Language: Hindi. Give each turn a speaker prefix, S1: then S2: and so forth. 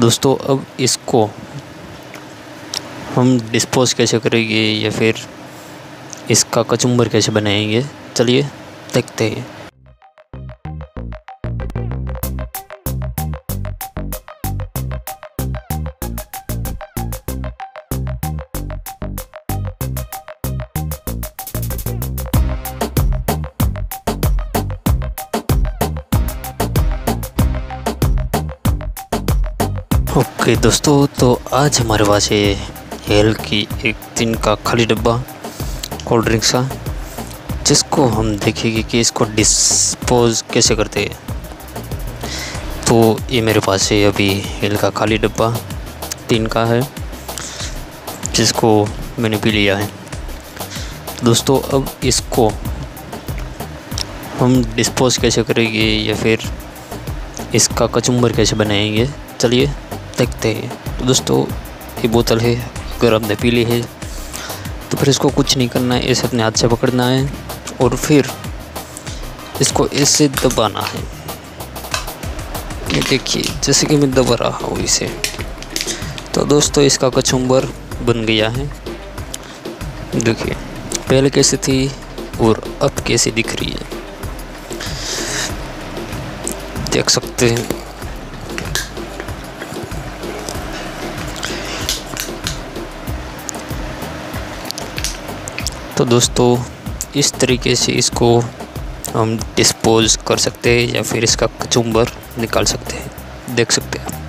S1: दोस्तों, अब इसको हम डिस्पोज कैसे करेंगे या फिर इसका कचुम्बर कैसे बनाएँगे? चलिए, देखते हैं। ओके okay, दोस्तों तो आज हमारे पास है हेल की एक दिन का खाली डब्बा कोल्ड ड्रिंक्स का जिसको हम देखेंगे कि इसको डिस्पोज कैसे करते हैं। तो ये मेरे पास है अभी हेल का खाली डब्बा तीन का है जिसको मैंने पी लिया है। दोस्तों अब इसको हम डिस्पोज कैसे करेंगे या फिर इसका कचुम्बर कैसे बनाएँगे चलिए देखते हैं। तो दोस्तों, ये बोतल है अगर आपने पी ली है। तो फिर इसको कुछ नहीं करना है ऐसे अपने हाथ से पकड़ना है और फिर इसको ऐसे दबाना है। ये देखिए, जैसे कि मैं दबा रहा हूँ इसे। तो दोस्तों, इसका कचुम्बर बन गया है। देखिए, पहले कैसे थी और अब कैसे दिख रही है। देख सकते हैं। तो दोस्तों, इस तरीके से इसको हम डिस्पोज कर सकते हैं या फिर इसका कचुम्बर निकाल सकते हैं। देख सकते हैं